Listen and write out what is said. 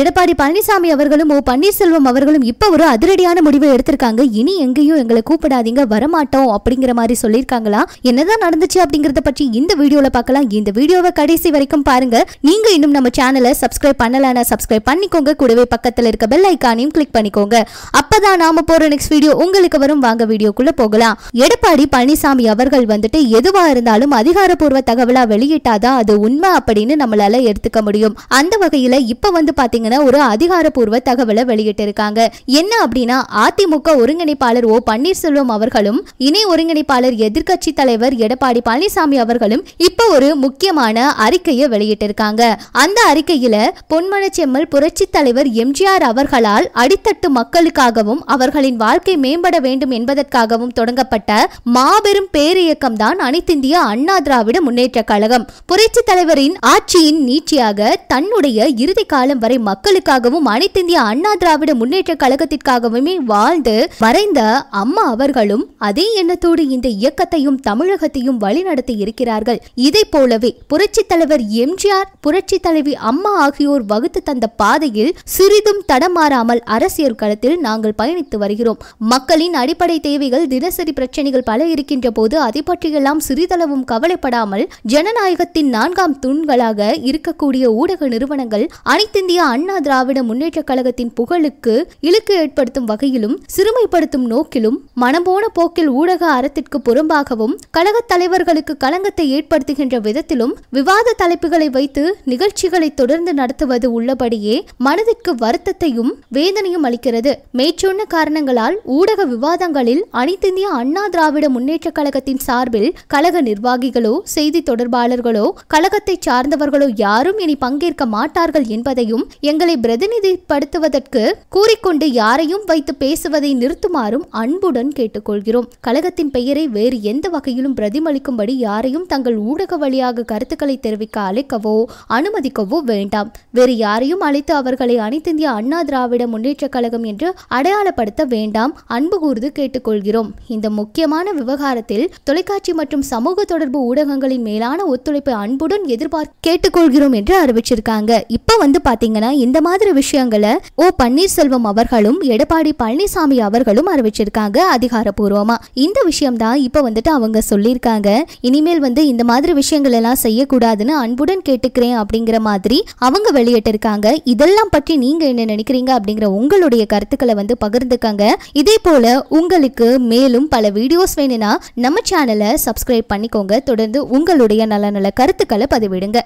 எடப்பாடி பழனிசாமி அவர்களும் ஓ பன்னீர்செல்வம் அவர்களும் இப்ப ஒரு அதிரடியான முடிவை எடுத்திருக்காங்க. இனி எங்கேயும் எங்களை கூப்பிடாதீங்க வரமாட்டோம் அப்படிங்கிற மாதிரி சொல்லியிருக்காங்களா? என்னதான் நடந்துச்சு அப்படிங்கறத பற்றி இந்த வீடியோல பார்க்கலாம். இந்த வீடியோவை கடைசி வரைக்கும் பாருங்க. நீங்க இன்னும் நம்ம சேனலை சப்ஸ்கிரைப் பண்ணலன்னா சப்ஸ்கிரைப் பண்ணிக்கோங்க. கூடவே பக்கத்துல இருக்க பெல் ஐக்கானையும் கிளிக் பண்ணிக்கோங்க. அப்பதான் நாம போற நெக்ஸ்ட் வீடியோ உங்களுக்கு வரும். வாங்க வீடியோக்குள்ள போகலாம். எடப்பாடி பழனிசாமி அவர்கள் வந்துட்டு எதுவா இருந்தாலும் அதிகாரப்பூர்வ தகவலா வெளியிட்டாதான் அது உண்மை அப்படின்னு நம்மளால எடுத்துக்க முடியும். அந்த வகையில இப்ப வந்து பாத்தீங்கன்னா ஒரு அதிகாரப்பூர்வ தகவலை வெளியிட்டிருக்காங்க. என்ன அப்படின்னா அதிமுக ஒருங்கிணைப்பாளர் ஓ பன்னீர்செல்வம் அவர்களும் இணை ஒருங்கிணைப்பாளர் எதிர்கட்சி தலைவர் எடப்பாடி பழனிசாமி அவர்களும் இப்ப ஒரு முக்கியமான அறிக்கையை வெளியிட்டிருக்காங்க. அந்த அறிக்கையில பொன்மனச்செம்மல் புரட்சி தலைவர் எம்ஜிஆர் அவர்களால் அடித்தட்டு மக்களுக்காக மக்களுக்காகவும் அவர்களின் வாழ்க்கை மேம்பட வேண்டும் என்பதற்காகவும் தொடங்கப்பட்ட மாபெரும் பேரியக்கம் தான் அனைத்திந்திய அண்ணா திராவிட முன்னேற்ற கழகம். புரட்சி தலைவரின் ஆட்சியின் நீட்சியாக தன்னுடைய இறுதி காலம் வரை மக்களுக்காகவும் அனைத்திந்திய அண்ணா திராவிட முன்னேற்ற கழகத்திற்காகவுமே வாழ்ந்து மறைந்த அம்மா அவர்களும் அதே எண்ணத்தோடு இந்த இயக்கத்தையும் தமிழகத்தையும் வழிநடத்தி இருக்கிறார்கள். இதை போலவே புரட்சி தலைவர் எம்ஜிஆர் புரட்சி தலைவி அம்மா ஆகியோர் வகுத்து தந்த பாதையில் சிறிதும் தடமாறாமல் அரசியல் களத்தில் நாங்கள் பயணித்து வருகிறோம். மக்களின் அடிப்படை தேவைகள் தினசரி பிரச்சனைகள் பல இருக்கின்ற போது அதை பற்றியெல்லாம் சிறிதளவும் கவலைப்படாமல் ஜனநாயகத்தின் நான்காம் தூண்களாக இருக்கக்கூடிய ஊடக நிறுவனங்கள் அனைத்திந்திய அண்ணா திராவிட முன்னேற்ற கழகத்தின் புகழுக்கு இழுக்கு ஏற்படுத்தும் வகையிலும் சிறுமைப்படுத்தும் நோக்கிலும் மனம்போன போக்கில் ஊடக அறத்திற்கு புறம்பாகவும் கழக தலைவர்களுக்கு களங்கத்தை ஏற்படுத்துகின்ற விதத்திலும் விவாத தலைப்புகளை வைத்து நிகழ்ச்சிகளை தொடர்ந்து நடத்துவது உள்ளபடியே மனதிற்கு வருத்தத்தையும் வேதனையும் அளிக்கிறது. மேற்சொன்ன காரணங்களால் ஊடக விவாதங்களில் அனைத்திந்திய அண்ணா திராவிட முன்னேற்ற கழகத்தின் சார்பில் கழக நிர்வாகிகளோ செய்தி தொடர்பாளர்களோ கழகத்தை சார்ந்தவர்களோ யாரும் இனி பங்கேற்க மாட்டார்கள் என்பதையும் எங்களை பிரதிநிதிப்படுத்துவதற்கு கூறிக்கொண்டு யாரையும் வைத்து பேசுவதை நிறுத்துமாறும் அன்புடன் கேட்டுக்கொள்கிறோம். கழகத்தின் பெயரை வேறு எந்த வகையிலும் பிரதிபலிக்கும்படி யாரையும் தங்கள் ஊடக வழியாக கருத்துக்களை தெரிவிக்க அழைக்கவோ அனுமதிக்கவோ வேண்டாம். வேறு யாரையும் அழைத்து அவர்களை அனைத்திந்திய அண்ணா திராவிட முன்னேற்ற கழகம் என்று அடையாளப்படுத்த வேண்டாம் அன்பு கூர்ந்து கேட்டுக்கொள்கிறோம். இந்த முக்கியமான விவகாரத்தில் தொலைக்காட்சி மற்றும் சமூக தொடர்பு ஊடகங்களின் மேலான ஒத்துழைப்பை அன்புடன் எதிர்பார்க்க கேட்டுக்கொள்கிறோம் என்று அறிவிச்சிருக்காங்க. இப்ப வந்து பாத்தீங்கன்னா இந்த மாதிரி விஷயங்களை ஓ பன்னீர்செல்வம் அவர்களும் எடப்பாடி பழனிசாமி அவர்களும் அறிவிச்சிருக்காங்க அதிகாரப்பூர்வமா. இந்த விஷயம் தான் இப்ப வந்துட்டு அவங்க சொல்லியிருக்காங்க. இனிமேல் வந்து இந்த மாதிரி விஷயங்கள் எல்லாம் செய்யக்கூடாதுன்னு அன்புடன் கேட்டுக்கிறேன் அப்படிங்கிற மாதிரி அவங்க வெளியிட்டிருக்காங்க. இதெல்லாம் பற்றி நீங்க என்ன நினைக்கிறீங்க அப்படிங்கிற உங்களுடைய கருத்துக்களை வந்து பகிர்ந்துக்கங்க. இதே போல உங்களுக்கு மேலும் பல வீடியோஸ் வேணும்னா நம்ம சேனலை சப்ஸ்கிரைப் பண்ணிக்கோங்க. தொடர்ந்து உங்களுடைய நல்ல நல்ல கருத்துக்களை பதிவிடுங்க.